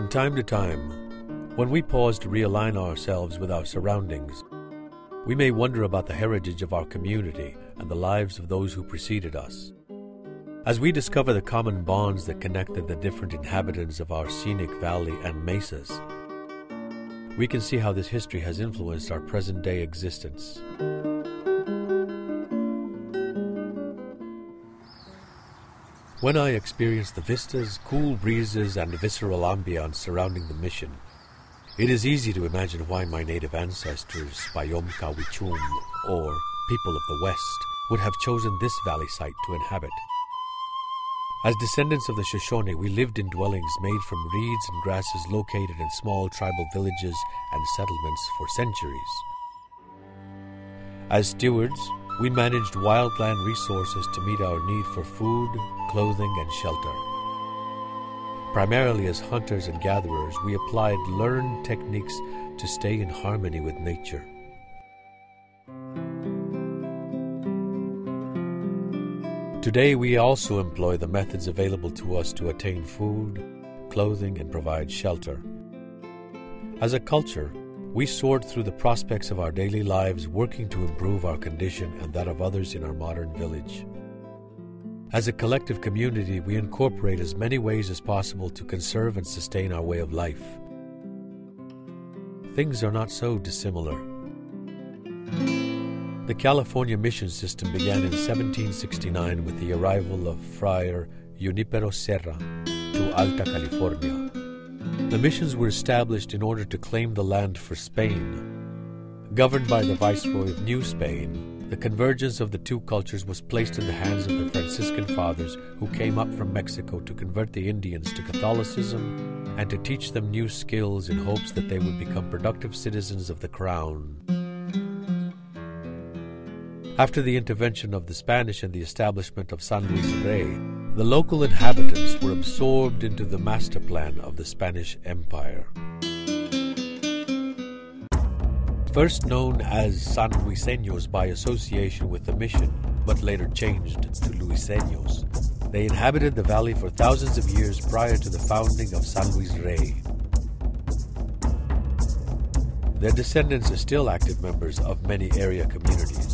From time to time, when we pause to realign ourselves with our surroundings, we may wonder about the heritage of our community and the lives of those who preceded us. As we discover the common bonds that connected the different inhabitants of our scenic valley and mesas, we can see how this history has influenced our present day existence. When I experience the vistas, cool breezes, and visceral ambience surrounding the mission, it is easy to imagine why my native ancestors, Bayom Kawichum, or people of the West, would have chosen this valley site to inhabit. As descendants of the Shoshone, we lived in dwellings made from reeds and grasses located in small tribal villages and settlements for centuries. As stewards, we managed wildland resources to meet our need for food, clothing, and shelter. Primarily as hunters and gatherers, we applied learned techniques to stay in harmony with nature. Today, we also employ the methods available to us to attain food, clothing, and provide shelter. As a culture, we sort through the prospects of our daily lives, working to improve our condition and that of others in our modern village. As a collective community, we incorporate as many ways as possible to conserve and sustain our way of life. Things are not so dissimilar. The California mission system began in 1769 with the arrival of Friar Junipero Serra to Alta California. The missions were established in order to claim the land for Spain. Governed by the Viceroy of New Spain, the convergence of the two cultures was placed in the hands of the Franciscan fathers who came up from Mexico to convert the Indians to Catholicism and to teach them new skills in hopes that they would become productive citizens of the crown. After the intervention of the Spanish and the establishment of San Luis Rey, the local inhabitants were absorbed into the master plan of the Spanish Empire. First known as San Luiseños by association with the mission, but later changed to Luiseños, they inhabited the valley for thousands of years prior to the founding of San Luis Rey. Their descendants are still active members of many area communities.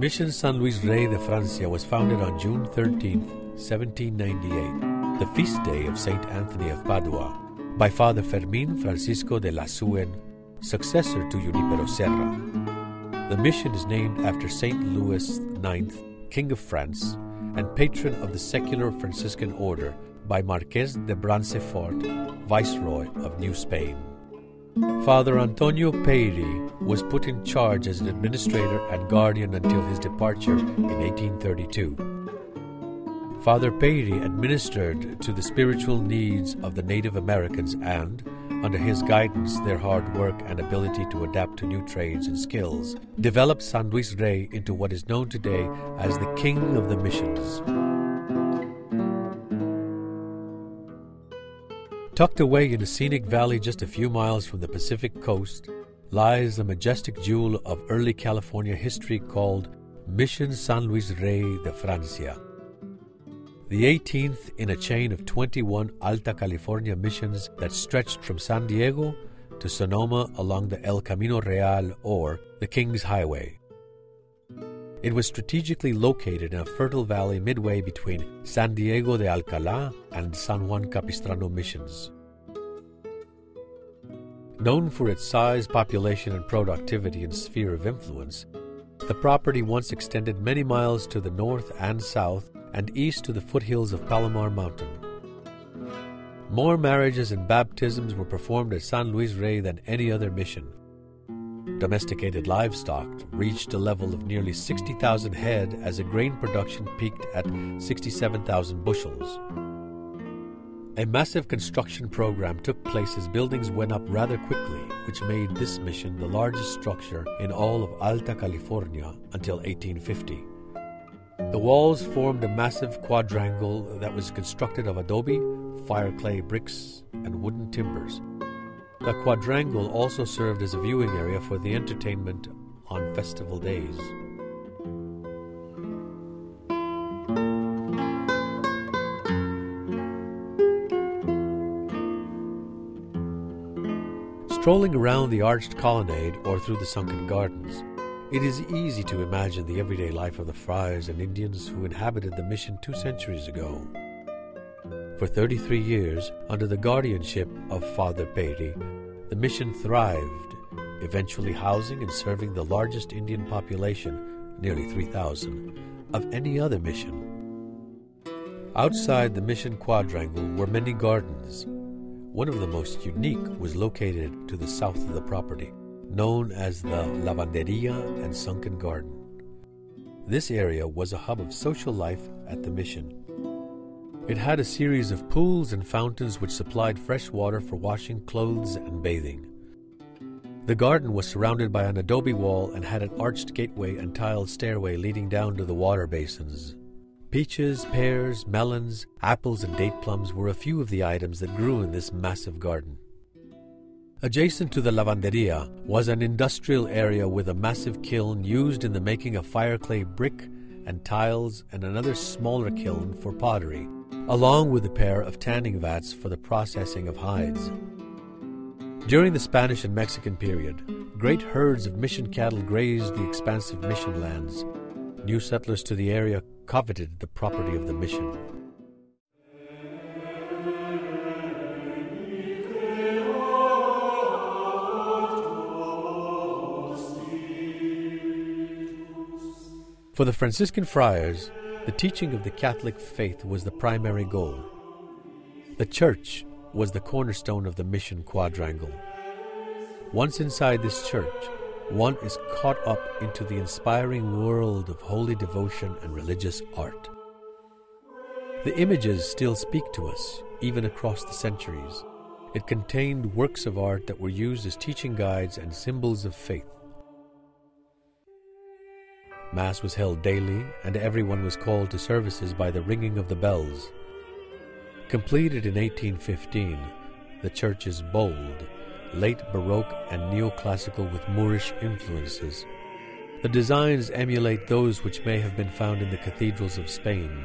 Mission San Luis Rey de Francia was founded on June 13, 1798, the feast day of Saint Anthony of Padua, by Father Fermin Francisco de Lasuen, successor to Junipero Serra. The mission is named after Saint Louis IX, King of France, and patron of the secular Franciscan order by Marquez de Branciforte, Viceroy of New Spain. Father Antonio Peyri was put in charge as an administrator and guardian until his departure in 1832. Father Peyri administered to the spiritual needs of the Native Americans and, under his guidance, their hard work and ability to adapt to new trades and skills, developed San Luis Rey into what is known today as the King of the Missions. Tucked away in a scenic valley just a few miles from the Pacific coast lies a majestic jewel of early California history called Mission San Luis Rey de Francia. The 18th in a chain of 21 Alta California missions that stretched from San Diego to Sonoma along the El Camino Real or the King's Highway. It was strategically located in a fertile valley midway between San Diego de Alcala and San Juan Capistrano missions. Known for its size, population, and productivity and sphere of influence, the property once extended many miles to the north and south and east to the foothills of Palomar Mountain. More marriages and baptisms were performed at San Luis Rey than any other mission, Domesticated livestock reached a level of nearly 60,000 head as a grain production peaked at 67,000 bushels. A massive construction program took place as buildings went up rather quickly, which made this mission the largest structure in all of Alta California until 1850. The walls formed a massive quadrangle that was constructed of adobe, fire clay bricks, and wooden timbers. The quadrangle also served as a viewing area for the entertainment on festival days. Strolling around the arched colonnade or through the sunken gardens, it is easy to imagine the everyday life of the friars and Indians who inhabited the mission two centuries ago. For 33 years, under the guardianship of Father Peyri, the mission thrived, eventually housing and serving the largest Indian population, nearly 3,000, of any other mission. Outside the mission quadrangle were many gardens. One of the most unique was located to the south of the property, known as the Lavanderia and Sunken Garden. This area was a hub of social life at the mission. It had a series of pools and fountains which supplied fresh water for washing clothes and bathing. The garden was surrounded by an adobe wall and had an arched gateway and tiled stairway leading down to the water basins. Peaches, pears, melons, apples, and date plums were a few of the items that grew in this massive garden. Adjacent to the lavanderia was an industrial area with a massive kiln used in the making of fireclay brick and tiles and another smaller kiln for pottery, along with a pair of tanning vats for the processing of hides. During the Spanish and Mexican period, great herds of mission cattle grazed the expansive mission lands. New settlers to the area coveted the property of the mission. For the Franciscan friars, the teaching of the Catholic faith was the primary goal. The church was the cornerstone of the mission quadrangle. Once inside this church, one is caught up into the inspiring world of holy devotion and religious art. The images still speak to us, even across the centuries. It contained works of art that were used as teaching guides and symbols of faith. Mass was held daily, and everyone was called to services by the ringing of the bells. Completed in 1815, the church is bold, late Baroque and neoclassical with Moorish influences. The designs emulate those which may have been found in the cathedrals of Spain.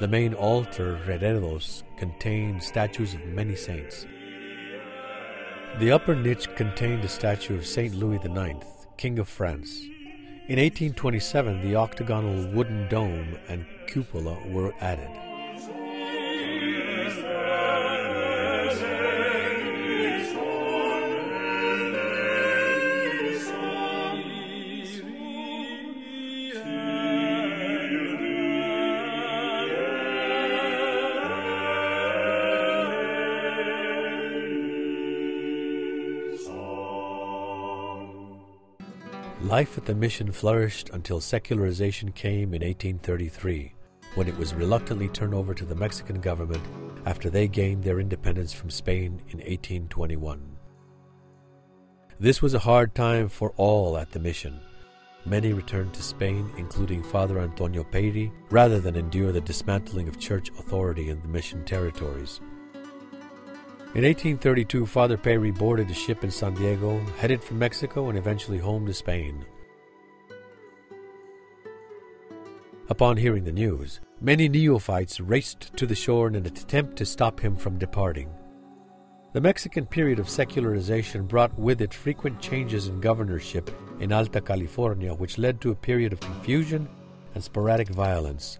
The main altar, Reredos, contained statues of many saints. The upper niche contained a statue of Saint Louis IX, King of France. In 1827, the octagonal wooden dome and cupola were added. Life at the mission flourished until secularization came in 1833, when it was reluctantly turned over to the Mexican government after they gained their independence from Spain in 1821. This was a hard time for all at the mission. Many returned to Spain, including Father Antonio Peyri, rather than endure the dismantling of church authority in the mission territories. In 1832, Father Peyri boarded a ship in San Diego, headed for Mexico, and eventually home to Spain. Upon hearing the news, many neophytes raced to the shore in an attempt to stop him from departing. The Mexican period of secularization brought with it frequent changes in governorship in Alta California, which led to a period of confusion and sporadic violence.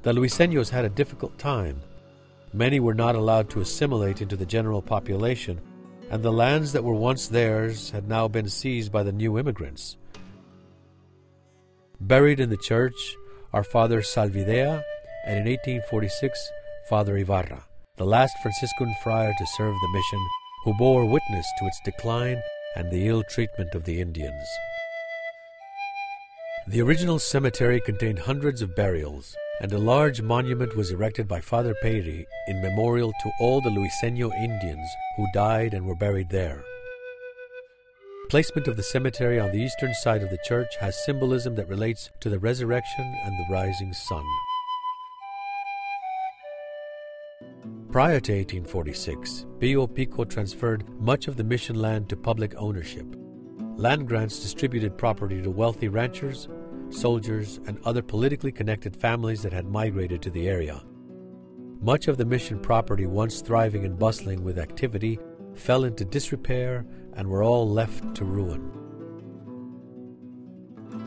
The Luiseños had a difficult time Many were not allowed to assimilate into the general population, and the lands that were once theirs had now been seized by the new immigrants. Buried in the church are Father Zalvidea and in 1846 Father Ibarra, the last Franciscan friar to serve the mission, who bore witness to its decline and the ill treatment of the Indians. The original cemetery contained hundreds of burials, and a large monument was erected by Father Peyri in memorial to all the Luiseño Indians who died and were buried there. Placement of the cemetery on the eastern side of the church has symbolism that relates to the resurrection and the rising sun. Prior to 1846, Pio Pico transferred much of the mission land to public ownership. Land grants distributed property to wealthy ranchers, soldiers, and other politically connected families that had migrated to the area. Much of the mission property, once thriving and bustling with activity, fell into disrepair and were all left to ruin.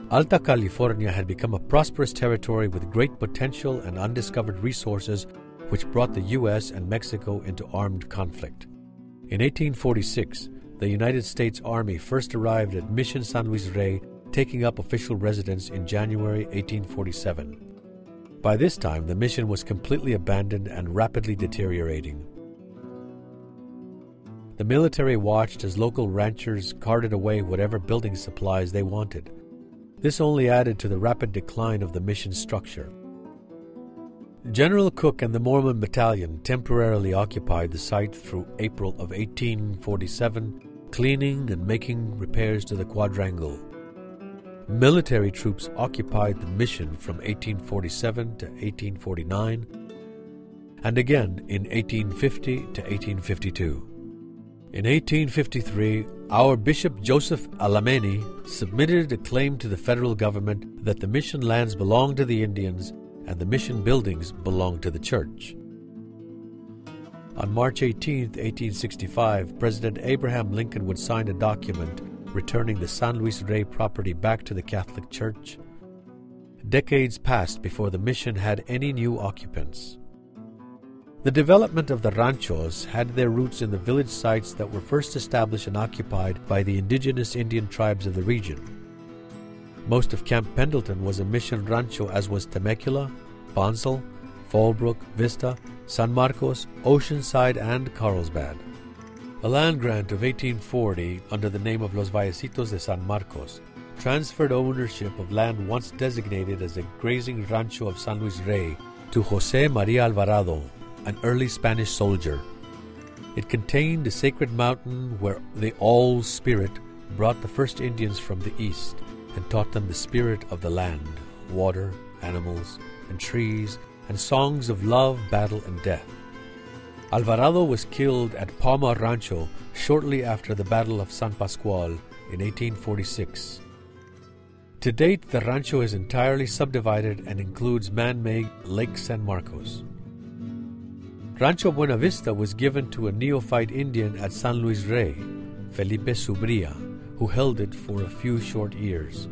Alta California had become a prosperous territory with great potential and undiscovered resources, which brought the U.S. and Mexico into armed conflict. In 1846, the United States Army first arrived at Mission San Luis Rey, taking up official residence in January 1847. By this time, the mission was completely abandoned and rapidly deteriorating. The military watched as local ranchers carted away whatever building supplies they wanted. This only added to the rapid decline of the mission structure. General Cooke and the Mormon Battalion temporarily occupied the site through April of 1847, cleaning and making repairs to the quadrangle. Military troops occupied the mission from 1847 to 1849 and again in 1850 to 1852. In 1853, our Bishop Joseph Alemany submitted a claim to the federal government that the mission lands belonged to the Indians and the mission buildings belonged to the church. On March 18, 1865, President Abraham Lincoln would sign a document returning the San Luis Rey property back to the Catholic Church. Decades passed before the mission had any new occupants. The development of the ranchos had their roots in the village sites that were first established and occupied by the indigenous Indian tribes of the region. Most of Camp Pendleton was a mission rancho, as was Temecula, Bonsall, Fallbrook, Vista, San Marcos, Oceanside, and Carlsbad. A land grant of 1840 under the name of Los Vallecitos de San Marcos transferred ownership of land once designated as the grazing rancho of San Luis Rey to Jose Maria Alvarado, an early Spanish soldier. It contained a sacred mountain where the All Spirit brought the first Indians from the east and taught them the spirit of the land, water, animals, and trees, and songs of love, battle, and death. Alvarado was killed at Palma Rancho shortly after the Battle of San Pascual in 1846. To date, the rancho is entirely subdivided and includes man made Lake San Marcos. Rancho Buena Vista was given to a neophyte Indian at San Luis Rey, Felipe Subria, who held it for a few short years.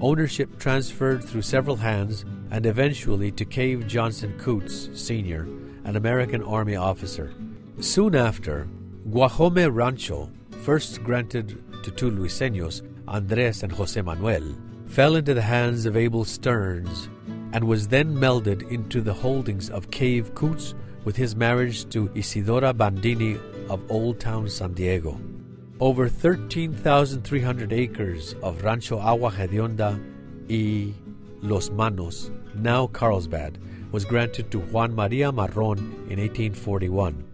Ownership transferred through several hands and eventually to Cave Johnson Couts, Sr., an American Army officer. Soon after, Guajome Rancho, first granted to two Luiseños, Andres and Jose Manuel, fell into the hands of Abel Stearns and was then melded into the holdings of Cave Couts with his marriage to Isidora Bandini of Old Town San Diego. Over 13,300 acres of Rancho Agua Hedionda y Los Manos, now Carlsbad, was granted to Juan Maria Marron in 1841.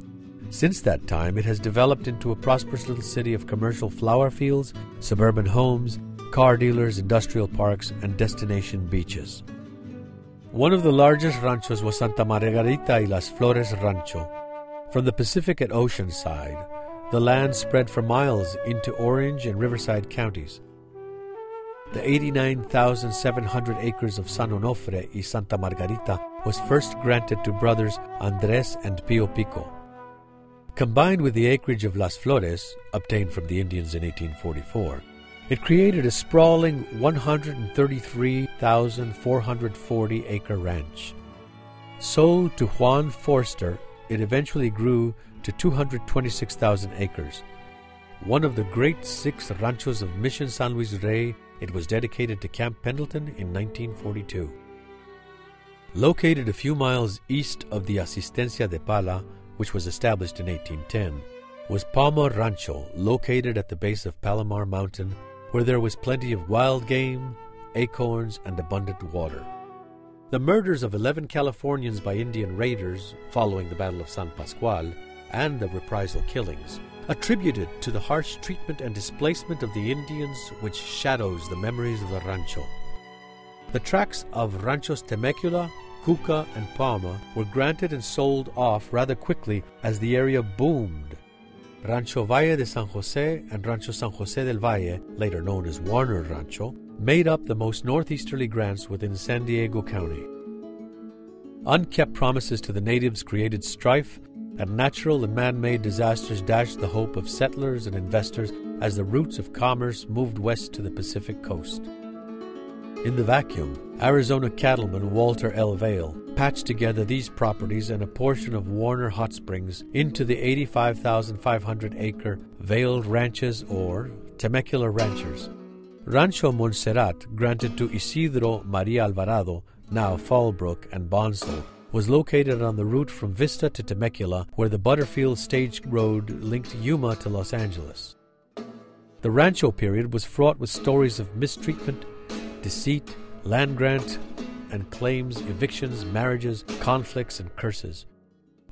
Since that time, it has developed into a prosperous little city of commercial flower fields, suburban homes, car dealers, industrial parks, and destination beaches. One of the largest ranchos was Santa Margarita y Las Flores Rancho. From the Pacific at Oceanside, the land spread for miles into Orange and Riverside counties. The 89,700 acres of San Onofre y Santa Margarita was first granted to brothers Andres and Pio Pico. Combined with the acreage of Las Flores, obtained from the Indians in 1844, it created a sprawling 133,440 acre ranch. Sold to Juan Forster, it eventually grew to 226,000 acres. One of the great six ranchos of Mission San Luis Rey it was dedicated to Camp Pendleton in 1942. Located a few miles east of the Asistencia de Pala, which was established in 1810, was Palma Rancho, located at the base of Palomar Mountain, where there was plenty of wild game, acorns, and abundant water. The murders of 11 Californians by Indian raiders following the Battle of San Pascual and the reprisal killings attributed to the harsh treatment and displacement of the Indians which shadows the memories of the rancho. The tracts of Ranchos Temecula, Cuca, and Palma were granted and sold off rather quickly as the area boomed. Rancho Valle de San Jose and Rancho San Jose del Valle, later known as Warner Rancho, made up the most northeasterly grants within San Diego County. Unkept promises to the natives created strife and natural and man made disasters dashed the hope of settlers and investors as the routes of commerce moved west to the Pacific coast. In the vacuum, Arizona cattleman Walter L. Vail patched together these properties and a portion of Warner Hot Springs into the 85,500 acre Vail Ranches or Temecula Ranchers. Rancho Monserate, granted to Isidro Maria Alvarado, now Fallbrook and Bonsall, was located on the route from Vista to Temecula, where the Butterfield Stage Road linked Yuma to Los Angeles. The Rancho period was fraught with stories of mistreatment, deceit, land grant and claims, evictions, marriages, conflicts, and curses.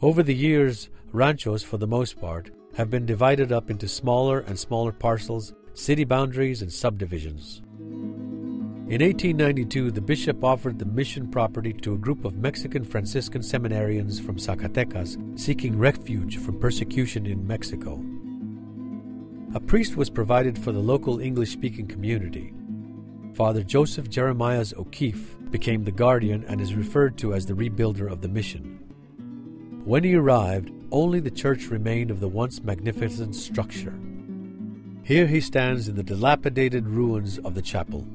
Over the years, ranchos, for the most part, have been divided up into smaller and smaller parcels, city boundaries, and subdivisions. In 1892, the bishop offered the mission property to a group of Mexican Franciscan seminarians from Zacatecas seeking refuge from persecution in Mexico. A priest was provided for the local English speaking community. Father Joseph Jeremias O'Keefe became the guardian and is referred to as the rebuilder of the mission. When he arrived, only the church remained of the once magnificent structure. Here he stands in the dilapidated ruins of the chapel,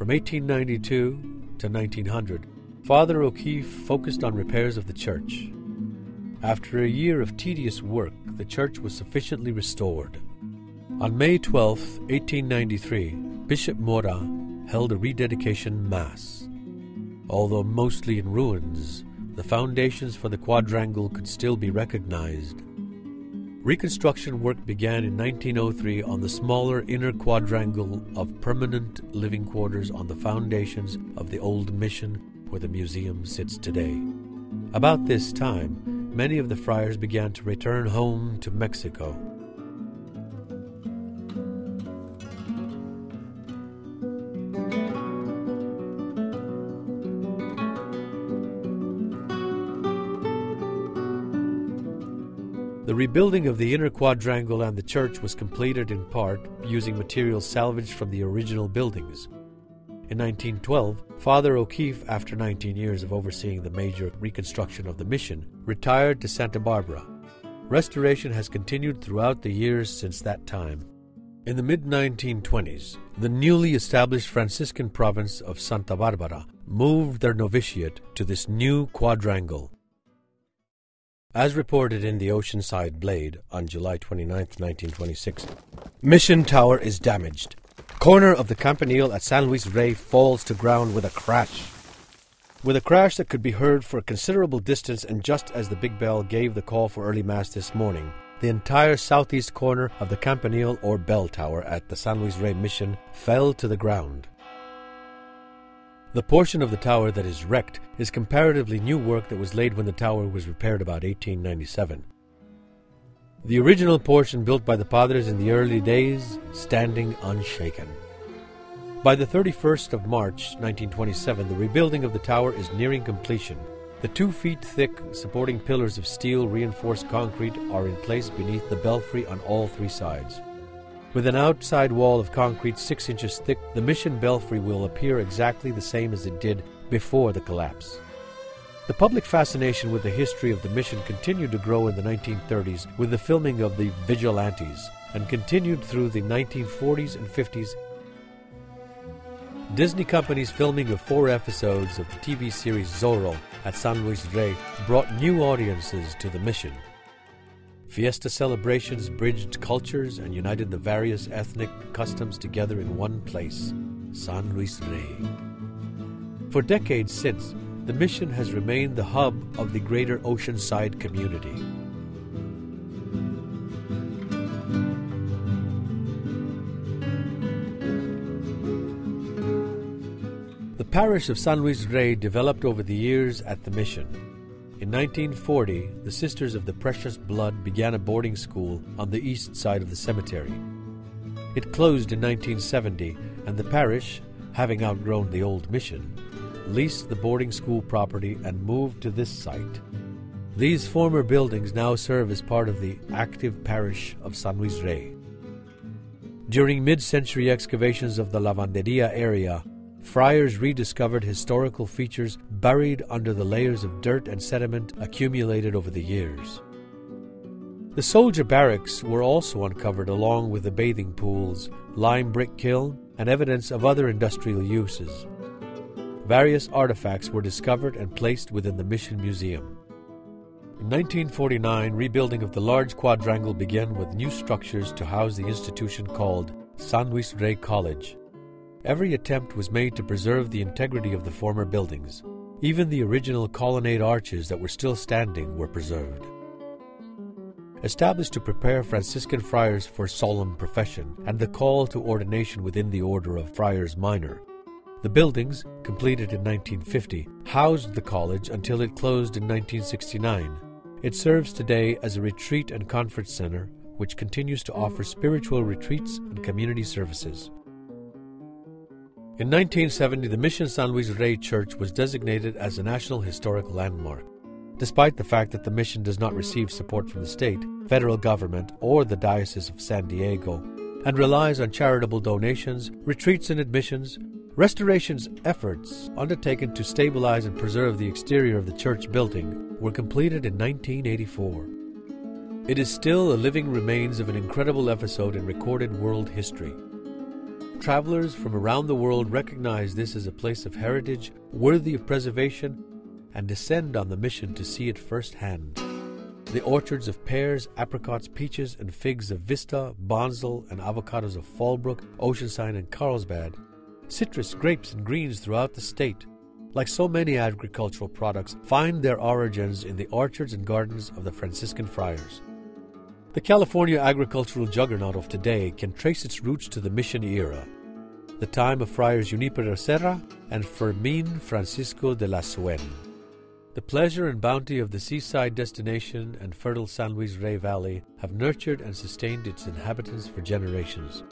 from 1892 to 1900, Father O'Keefe focused on repairs of the church. After a year of tedious work, the church was sufficiently restored. On May 12, 1893, Bishop Mora held a rededication Mass. Although mostly in ruins, the foundations for the quadrangle could still be recognized. Reconstruction work began in 1903 on the smaller inner quadrangle of permanent living quarters on the foundations of the old mission where the museum sits today. About this time, many of the friars began to return home to Mexico. Rebuilding of the inner quadrangle and the church was completed in part using materials salvaged from the original buildings. In 1912, Father O'Keefe, after 19 years of overseeing the major reconstruction of the mission, retired to Santa Barbara. Restoration has continued throughout the years since that time. In the mid 1920s, the newly established Franciscan province of Santa Barbara moved their novitiate to this new quadrangle. As reported in the Oceanside Blade on July 29, 1926, Mission Tower is damaged. Corner of the Campanile at San Luis Rey falls to ground with a crash. With a crash that could be heard for a considerable distance, and just as the big bell gave the call for early mass this morning, the entire southeast corner of the Campanile or bell tower at the San Luis Rey Mission fell to the ground. The portion of the tower that is wrecked is comparatively new work that was laid when the tower was repaired about 1897. The original portion built by the Padres in the early days standing unshaken. By the 31st of March 1927, the rebuilding of the tower is nearing completion. The two feet thick supporting pillars of steel reinforced concrete are in place beneath the belfry on all three sides. With an outside wall of concrete six inches thick, the mission belfry will appear exactly the same as it did before the collapse. The public fascination with the history of the mission continued to grow in the 1930s with the filming of the Vigilantes and continued through the 1940s and 50s. Disney Company's filming of four episodes of the TV series Zorro at San Luis Rey brought new audiences to the mission. Fiesta celebrations bridged cultures and united the various ethnic customs together in one place, San Luis Rey. For decades since, the mission has remained the hub of the greater Oceanside community. The parish of San Luis Rey developed over the years at the mission. In 1940, the Sisters of the Precious Blood began a boarding school on the east side of the cemetery. It closed in 1970, and the parish, having outgrown the old mission, leased the boarding school property and moved to this site. These former buildings now serve as part of the active parish of San Luis Rey. During mid century excavations of the Lavanderia area, friars rediscovered historical features buried under the layers of dirt and sediment accumulated over the years. The soldier barracks were also uncovered along with the bathing pools, lime brick kiln, and evidence of other industrial uses. Various artifacts were discovered and placed within the Mission Museum. In 1949, rebuilding of the large quadrangle began with new structures to house the institution called San Luis Rey College. Every attempt was made to preserve the integrity of the former buildings. Even the original colonnade arches that were still standing were preserved. Established to prepare Franciscan friars for solemn profession and the call to ordination within the order of Friars Minor, the buildings, completed in 1950, housed the college until it closed in 1969. It serves today as a retreat and conference center, which continues to offer spiritual retreats and community services. In 1970, the Mission San Luis Rey Church was designated as a National Historic Landmark. Despite the fact that the mission does not receive support from the state, federal government, or the Diocese of San Diego, and relies on charitable donations, retreats and admissions, Restoration's efforts, undertaken to stabilize and preserve the exterior of the church building, were completed in 1984. It is still a living remains of an incredible episode in recorded world history. Travelers from around the world recognize this as a place of heritage worthy of preservation and descend on the mission to see it firsthand. The orchards of pears, apricots, peaches, and figs of Vista, Bonsall, and avocados of Fallbrook, Oceanside, and Carlsbad citrus, grapes, and greens throughout the state, like so many agricultural products, find their origins in the orchards and gardens of the Franciscan friars. The California agricultural juggernaut of today can trace its roots to the mission era, the time of Friars Junipero Serra and Fermin Francisco de Lasuen. The pleasure and bounty of the seaside destination and fertile San Luis Rey Valley have nurtured and sustained its inhabitants for generations.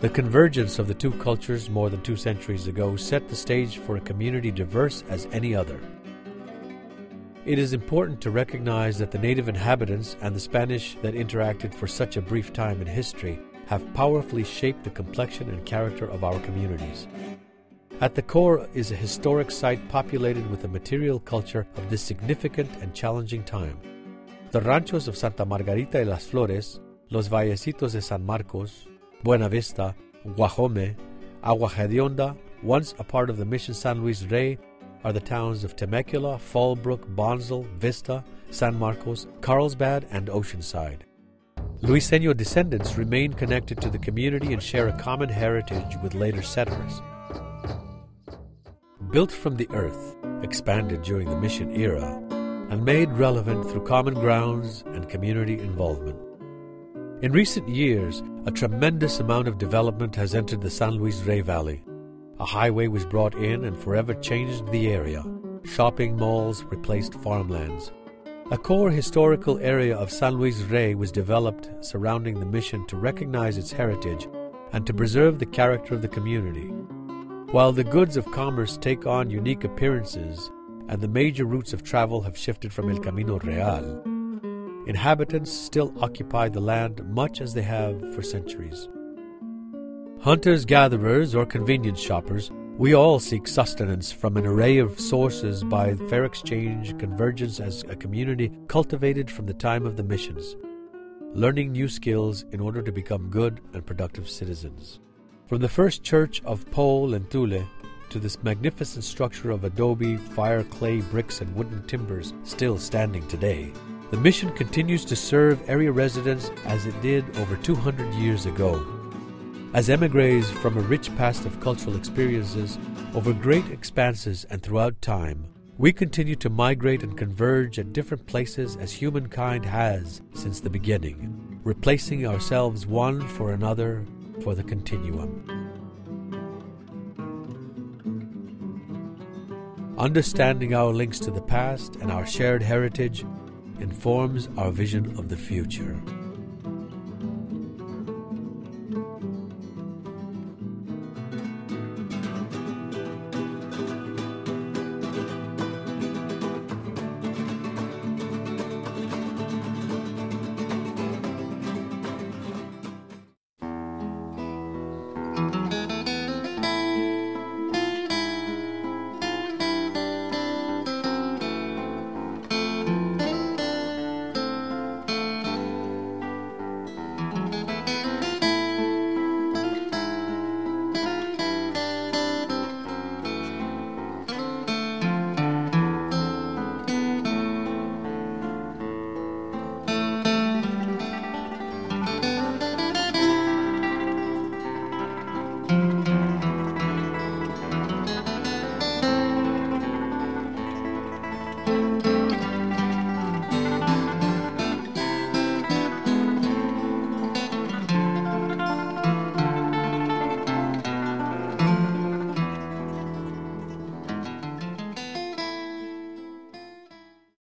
The convergence of the two cultures more than two centuries ago set the stage for a community diverse as any other. It is important to recognize that the native inhabitants and the Spanish that interacted for such a brief time in history have powerfully shaped the complexion and character of our communities. At the core is a historic site populated with the material culture of this significant and challenging time. The ranchos of Santa Margarita y las Flores, los vallecitos de San Marcos, Buena Vista, Guajome, Agua Hedionda, once a part of the Mission San Luis Rey, are the towns of Temecula, Fallbrook, Bonsall, Vista, San Marcos, Carlsbad, and Oceanside. Luiseño descendants remain connected to the community and share a common heritage with later settlers. Built from the earth, expanded during the mission era, and made relevant through common grounds and community involvement. In recent years, a tremendous amount of development has entered the San Luis Rey Valley. A highway was brought in and forever changed the area. Shopping malls replaced farmlands. A core historical area of San Luis Rey was developed surrounding the mission to recognize its heritage and to preserve the character of the community. While the goods of commerce take on unique appearances and the major routes of travel have shifted from El Camino Real, inhabitants still occupy the land much as they have for centuries. Hunters, gatherers, or convenience shoppers, we all seek sustenance from an array of sources by fair exchange, convergence as a community cultivated from the time of the missions, learning new skills in order to become good and productive citizens. From the first church of Pole and Tule to this magnificent structure of adobe, fire, clay, bricks, and wooden timbers still standing today, the mission continues to serve area residents as it did over 200 years ago. As emigres from a rich past of cultural experiences over great expanses and throughout time, we continue to migrate and converge at different places as humankind has since the beginning, replacing ourselves one for another for the continuum. Understanding our links to the past and our shared heritage informs our vision of the future.